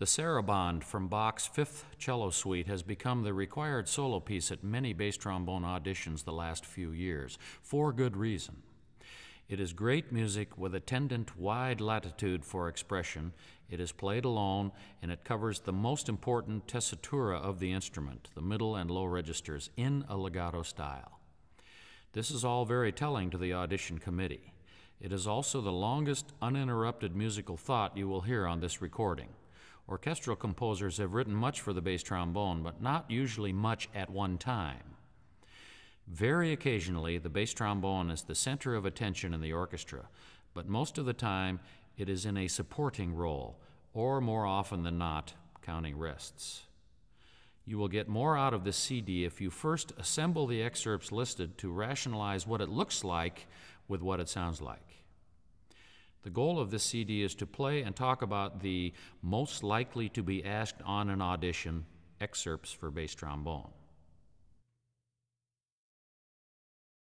The Sarabande from Bach's Fifth Cello Suite has become the required solo piece at many bass trombone auditions the last few years, for good reason. It is great music with attendant wide latitude for expression. It is played alone, and it covers the most important tessitura of the instrument, the middle and low registers, in a legato style. This is all very telling to the audition committee. It is also the longest uninterrupted musical thought you will hear on this recording. Orchestral composers have written much for the bass trombone, but not usually much at one time. Very occasionally, the bass trombone is the center of attention in the orchestra, but most of the time it is in a supporting role, or more often than not, counting rests. You will get more out of this CD if you first assemble the excerpts listed to rationalize what it looks like with what it sounds like. The goal of this CD is to play and talk about the most likely to be asked on an audition excerpts for bass trombone.